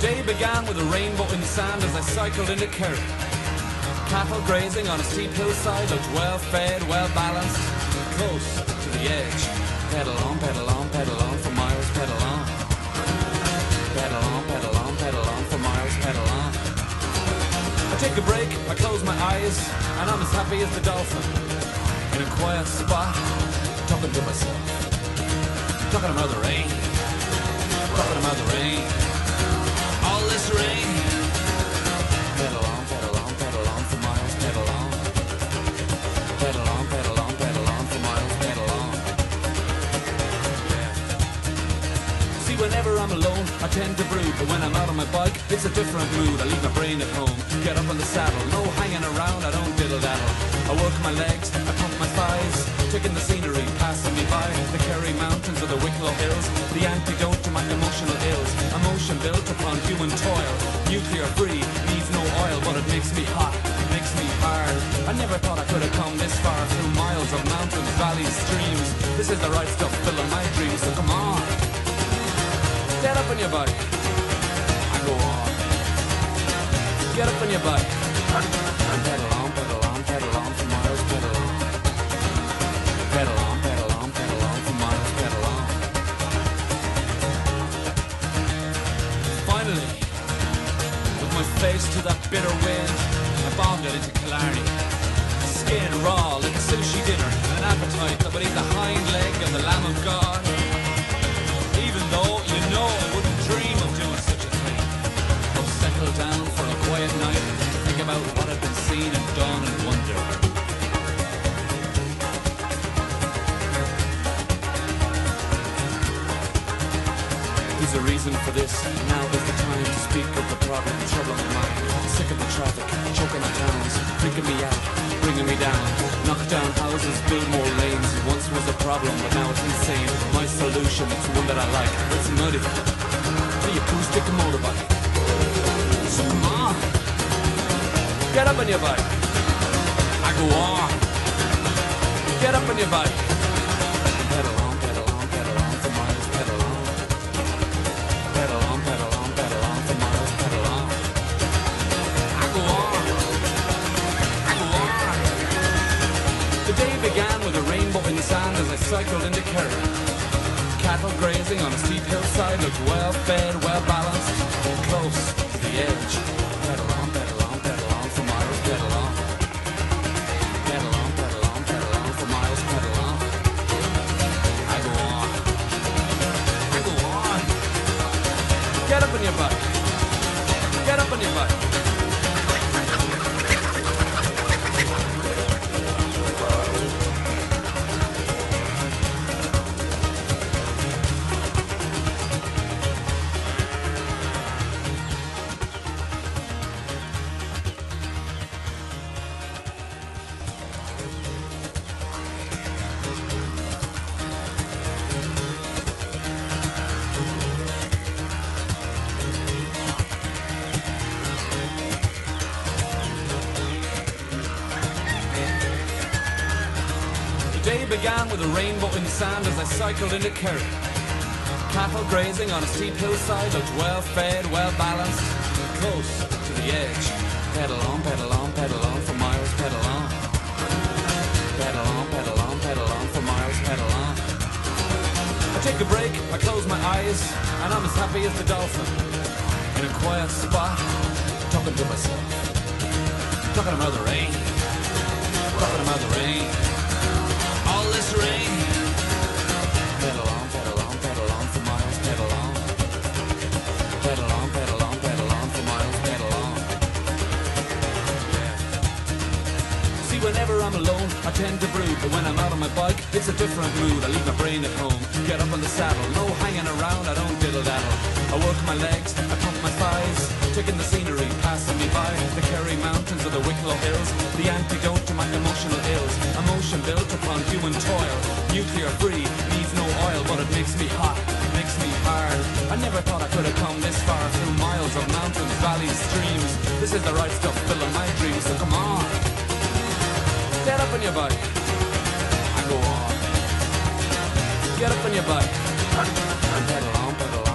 Day began with a rainbow in the sand as I cycled into Kerry. Cattle grazing on a steep hillside looked well fed, well balanced, close to the edge. Pedal on, pedal on, pedal on for miles, pedal on. Pedal on, pedal on, pedal on for miles, pedal on. I take a break, I close my eyes, and I'm as happy as the dolphin. In a quiet spot, talking to myself. Talking about the rain. Talking about the rain. See, whenever I'm alone, I tend to brood. But when I'm out on my bike, it's a different mood. I leave my brain at home, get up on the saddle. No hanging around, I don't diddle daddle. I work my legs, I pump my thighs, taking the scenery, passing me by. The Kerry Mountains or the Wicklow Hills, the antidote to my emotional ills. Emotion built upon human toil. Nuclear free, needs no oil, but it makes me hot, it makes me hard. I never thought I could have come this far through miles of mountains, valleys, streams. This is the right stuff, filling my dreams, so come on. Get up on your bike. I go on. Get up on your bike. And pedal on, pedal on, pedal on for miles, pedal on. Pedal on, pedal on, pedal on for miles, pedal on. Finally, with my face to that bitter wind, I bombed it into Killarney. Skin raw like a sushi dinner, down for a quiet night, think about what I've been seen and done and wonder. There's a reason for this. Now is the time to speak of the problem, troubling my mind. Sick of the traffic, choking the towns, freaking me out, bringing me down. Knock down houses, build more lanes. Once was a problem, but now it's insane. My solution, it's one that I like. It's muddy. The acoustic motorbike. Get up on your bike. I go on. Get up on your bike. Pedal on, pedal on, pedal on pedal on. Pedal on, pedal on, pedal on. I go on. I go on. The day began with a rainbow in the sand as I cycled into Kerry. Cattle grazing on a steep hillside looked well fed, well balanced, close edge. Pedal on, pedal on, pedal on for miles, pedal on. Pedal on, pedal on, pedal on for miles, pedal on. I go on. I go on. Get up on your butt. Get up on your butt. Began with a rainbow in the sand as I cycled into Kerry. Cattle grazing on a steep hillside looked well fed, well balanced, close to the edge. Pedal on, pedal on, pedal on for miles, pedal on. Pedal on, pedal on, pedal on for miles, pedal on. I take a break, I close my eyes, and I'm as happy as the dolphin. In a quiet spot, talking to myself. Talking about the rain. Talking about the rain. See, whenever I'm alone, I tend to brood, but when I'm out on my bike, it's a different mood. I leave my brain at home, get up on the saddle, no hanging around, I don't diddle daddle. I work my legs, I pump my thighs, taking the scenery, passing me by. The Kerry Mountains or the Wicklow Hills, the antidote built upon human toil, nuclear free, needs no oil, but it makes me hot, makes me hard. I never thought I could have come this far through miles of mountains, valleys, streams. This is the right stuff, filling my dreams, so come on. Get up on your bike. I go on. Get up on your bike. And pedal